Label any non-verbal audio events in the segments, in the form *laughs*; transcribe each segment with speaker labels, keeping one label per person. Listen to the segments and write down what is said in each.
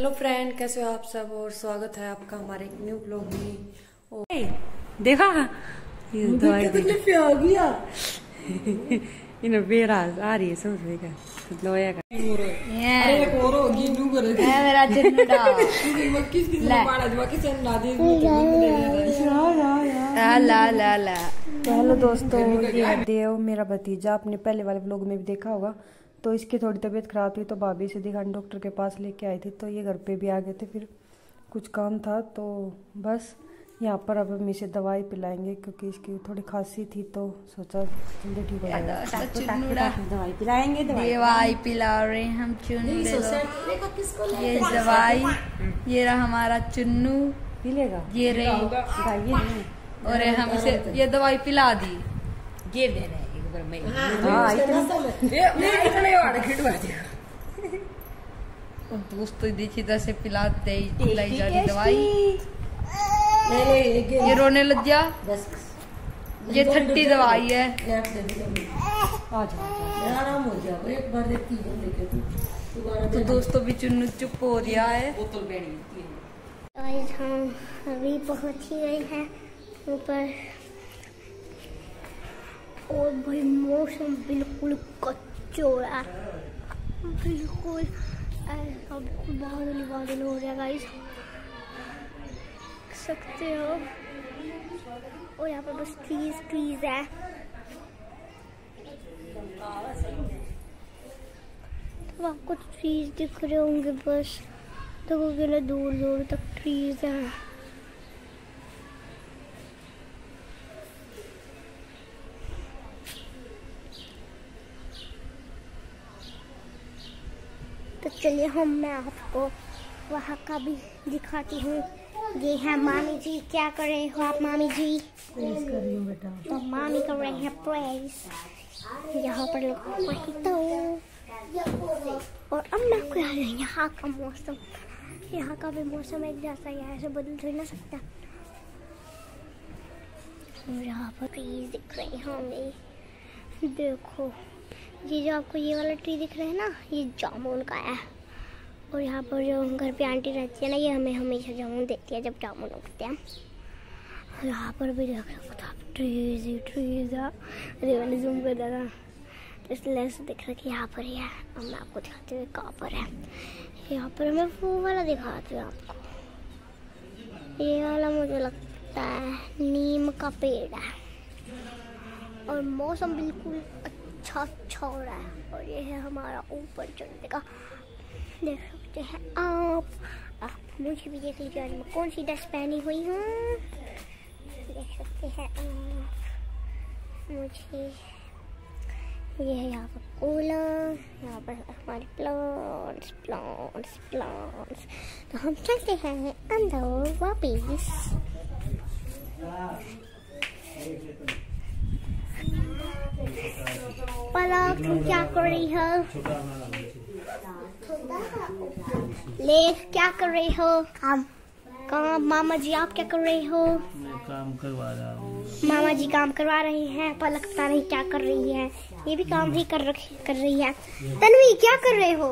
Speaker 1: Hello friend कैसे हो आप सब? और स्वागत है आपका हमारे एक न्यू ब्लॉग में। और
Speaker 2: देखा? ये दवाई
Speaker 1: गया। *laughs*
Speaker 2: इन बेरा आ रही है समझ में क्या? दवाया का।
Speaker 1: अरे एक और होगी नू कर
Speaker 3: है मेरा *laughs*
Speaker 1: मक्की से ना दे
Speaker 3: ला ला ला ला।
Speaker 2: तो हेलो दोस्तों ये देव मेरा भतीजा आपने पहले वाले व्लॉग में भी देखा होगा। तो इसकी थोड़ी तबीयत खराब थी तो भाभी से दिखाने डॉक्टर के पास लेके आई थी तो ये घर पे भी आ गए थे। फिर कुछ काम था तो बस यहाँ पर अब हम इसे दवाई पिलाएँगे क्योंकि इसकी थोड़ी खांसी थी तो सोचा जल्दी ठीक हो जाएगा दवाई पिलाएँगे
Speaker 3: दवाई पिला रहे हैं हम चुन्नू। ले लो ये दवाई ये रहा हमारा चुन्नू।
Speaker 2: पी लेगा
Speaker 3: ये रही। और ये हम इसे ये दवाई पिला दी।
Speaker 2: हाँ इतने
Speaker 1: खिड़वा दिया
Speaker 3: दोस्तों पिलाते ही पिलाई जा रही दवाई
Speaker 1: ये
Speaker 3: रोने लग गया ये दवाई है
Speaker 1: हो है तू
Speaker 3: दोस्तों भी चुन्नू चुप हो रहा है
Speaker 4: अभी पहुँच ही गए हैं ऊपर और भाई मौसम बिल्कुल कच्चोड़ा बिल्कुल। ऐसा बिल्कुल बादल बादल हो रहा है गाइस सकते हो। और यहाँ पर बस ट्रीज ट्रीज है। तो आपको ट्रीज दिख रहे होंगे, बस। देखोगे ना दूर दूर तक ट्रीज हैं। चलिए हम मैं आपको वहाँ का भी दिखाती हूँ। ये है मामी जी क्या कर रहे हो आप मामी जी? तो मामी कर रहे हैं प्रेस यहाँ पर लोग तो। और अब मैं आपको यहाँ यहाँ का मौसम। यहाँ का भी मौसम एक जैसा ही ऐसे बदल थोड़ी ना सकता। और यहाँ पर ट्रीज दिख रहे हैं हमें। देखो ये जो आपको ये वाला ट्री दिख रहा है ना ये जामुन का है। और यहाँ पर जो घर पे आंटी रहती है ना, ये हमें हमेशा जामुन देती है जब जामुन उगते हैं। और यहाँ पर भी देख रहे हो ट्रीज ही ट्रीज अरे मैंने जूम कर ऐसे दिख रहा कि यहाँ पर ही है। अब मैं आपको दिखाती हूँ कहाँ पर है। यहाँ पर मैं वो वाला दिखाती हूँ आपको। ये वाला मुझे लगता है नीम का पेड़ है। और मौसम बिल्कुल अच्छा अच्छा हो रहा है। और ये है हमारा ऊपर चढ़ने का। देख। सकते हैं। आप आप, मुझे भी देख लीजिए आज मैं कौन सी ड्रेस पहनी हुई हूँ। देख सकते हैं आप, मुझे। ये है यहाँ पर कूलर यहाँ पर हमारे प्लांट्स प्लांट्स प्लांट्स तो हम चलते हैं अंदर वापिस। पलक, क्या कर रही हो? ले क्या कर रहे हो? काम। काम मामा जी आप क्या कर रहे हो?
Speaker 5: मैं काम करवा रहा हूँ।
Speaker 4: मामा जी काम करवा रहे हैं पलक पता नहीं क्या कर रही है। ये भी काम ही कर रखी कर रही है। तन्वी क्या कर रहे हो?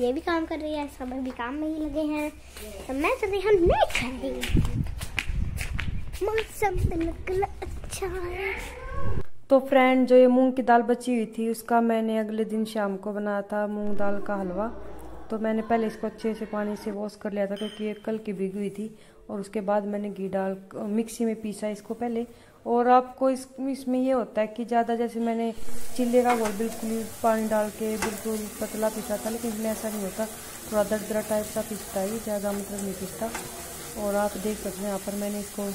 Speaker 4: ये भी काम कर रही है सब भी काम में ही लगे हैं। तो मैं चल रही हम नेट खेलेंगे मौसम बिल्कुल अच्छा है।
Speaker 2: तो फ्रेंड जो ये मूंग की दाल बची हुई थी, उसका मैंने अगले दिन शाम को बनाया था मूंग दाल का हलवा। तो मैंने पहले इसको अच्छे से पानी से वॉश कर लिया था क्योंकि ये कल की भीगी हुई थी और उसके बाद मैंने घी डाल, मिक्सी में पीसा इसको पहले। और आपको इस, इसमें ये होता है कि ज़्यादा जैसे मैंने चिल्ले का घोल बिल्कुल पानी डाल के बिल्कुल पतला पीसा था, लेकिन इसमें ऐसा नहीं होता। थोड़ा दरदरा टाइप का पीसता है ज़्यादा मतलब नहीं पीसता। और आप देख सकते हैं, यहाँ पर मैंने इसको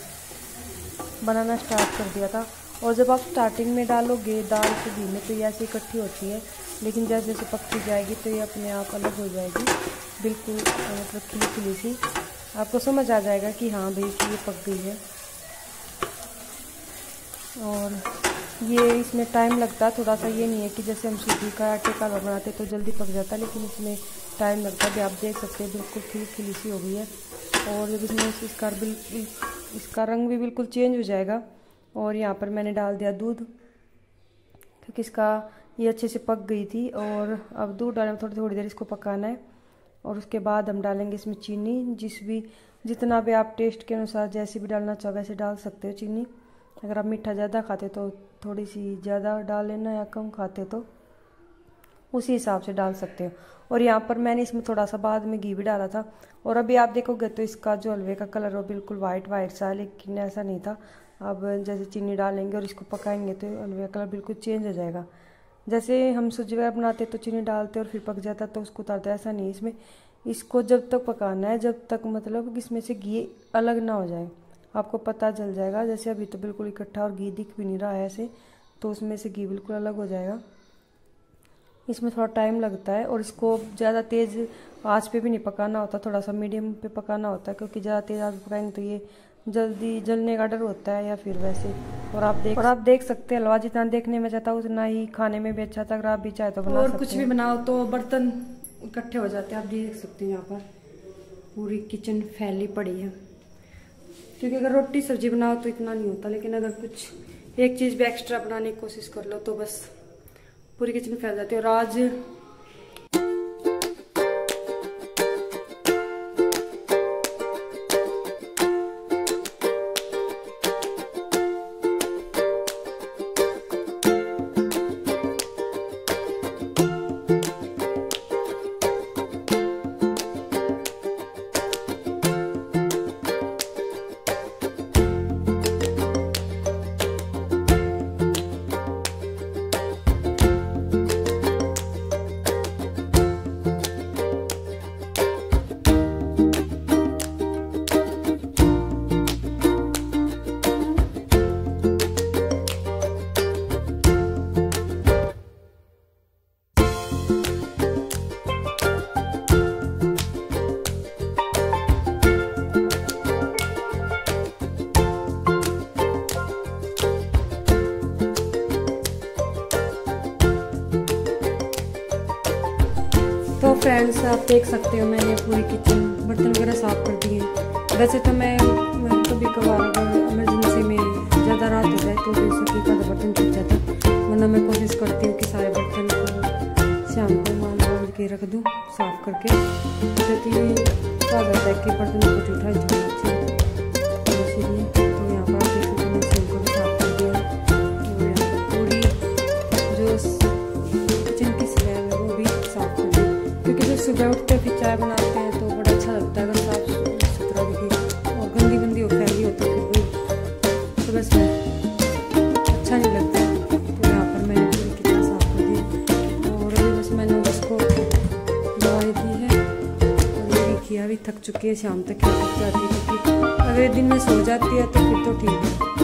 Speaker 2: बनाना स्टार्ट कर दिया था। और जब आप स्टार्टिंग में डालोगे, दाल के घी में तो ये ऐसे इकट्ठी होती है। लेकिन जैसे जैसे पकती जाएगी तो ये अपने आप अलग हो जाएगी। बिल्कुल मतलब खिली खिली सी। आपको समझ आ जाएगा कि हाँ भाई, कि ये पक गई है। और ये इसमें टाइम लगता है थोड़ा सा ये नहीं है कि जैसे हम सूजी का आटे का हलवा बनाते तो जल्दी पक जाता है लेकिन इसमें टाइम लगता है। आप देख सकते हैं, बिल्कुल खिली खिली सी हो गई है। और जब इसमें इसका बिल्कुल इसका रंग भी बिल्कुल चेंज हो जाएगा। और यहाँ पर मैंने डाल दिया दूध, क्योंकि इसका ये अच्छे से पक गई थी और अब दूध डालने में थोड़ी थोड़ी देर इसको पकाना है।
Speaker 6: और उसके बाद हम डालेंगे इसमें चीनी, जिस भी, जितना भी आप टेस्ट के अनुसार जैसे भी डालना चाहो वैसे डाल सकते हो चीनी। अगर आप मीठा ज़्यादा खाते तो थोड़ी सी ज़्यादा डाल लेना या कम खाते तो उसी हिसाब से डाल सकते हो। और यहाँ पर मैंने इसमें थोड़ा सा बाद में घी भी डाला था। और अभी आप देखोगे तो इसका जो हलवे का कलर वो बिल्कुल वाइट वाइट सा लेकिन ऐसा नहीं था। अब जैसे चीनी डालेंगे और इसको पकाएँगे तो हलवे का कलर बिल्कुल चेंज हो जाएगा। जैसे हम सूजी वगैरह बनाते तो चीनी डालते और फिर पक जाता तो उसको उतारते ऐसा नहीं इसमें इसको जब तक पकाना है, जब तक मतलब इसमें से घी अलग ना हो जाए, आपको पता चल जाएगा। जैसे अभी तो बिल्कुल इकट्ठा और घी दिख भी नहीं रहा है ऐसे तो उसमें से घी बिल्कुल अलग हो जाएगा। इसमें थोड़ा टाइम लगता है और इसको ज़्यादा तेज़ आँच पे भी नहीं पकाना होता, थोड़ा सा मीडियम पे पकाना होता है, क्योंकि ज़्यादा तेज़ आँच पकाएँगे तो ये जल्दी जलने का डर होता है या फिर वैसे। और आप देख और आप देख सकते हैं हलवा जितना देखने में चाहता उतना ही खाने में भी अच्छा था। अगर आप भी चाहे तो बना
Speaker 2: और कुछ भी बनाओ तो बर्तन इकट्ठे हो जाते हैं। आप देख सकते हैं यहाँ पर पूरी किचन फैली पड़ी है। क्योंकि अगर रोटी सब्ज़ी बनाओ तो इतना नहीं होता लेकिन अगर कुछ एक चीज़ भी एक्स्ट्रा बनाने की कोशिश कर लो तो बस पूरी किचन फैल जाती है। और आज फ्रेंड्स आप देख सकते हो मैंने पूरी किचन बर्तन वगैरह साफ़ कर दिए। वैसे तो मैं कभी कभार अगर इमरजेंसी में ज़्यादा रात हो जाए तो बेसकी का बर्तन छूट जाता। वरना मैं कोशिश करती हूँ कि सारे बर्तन को शाम को मान मान के रख दूँ, साफ़ करके। क्योंकि क्या जाता है कि बर्तन को जूठा जूठा सुबह उठते फिर चाय बनाते हैं तो बड़ा अच्छा लगता है। अगर साफ़ सुथरा दिखे और गंदी गंदी हो फैली हो तो फिर वही। सुबह से अच्छा नहीं लगता तो यहाँ पर मैंने पूरी किचन साफ़ कर दी और अभी बस मैंने उसको दवाई दी है। और ये भी किया भी थक चुकी है, शाम तक थक जाती है, क्योंकि अगर दिन में सो जाती है तो फिर तो ठीक है।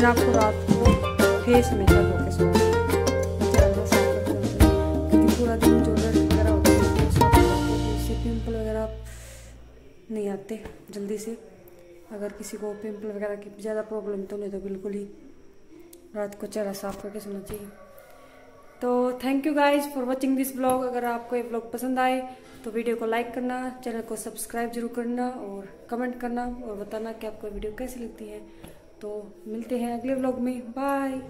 Speaker 2: लेकिन आपको रात को फेस में जब होके सोना पूरा दिन जो डस्ट वगैरह होता है तो इससे पिंपल वगैरह नहीं आते जल्दी से। अगर किसी को पिंपल वगैरह की ज़्यादा प्रॉब्लम तो नहीं तो बिल्कुल ही रात को चेहरा साफ़ करके सोना चाहिए। तो thank you guys for watching this blog अगर आपको ये ब्लॉग पसंद आए तो वीडियो को लाइक करना चैनल को सब्सक्राइब ज़रूर करना और कमेंट करना और बताना कि आपको वीडियो कैसी लगती है। तो मिलते हैं अगले व्लॉग में. बाय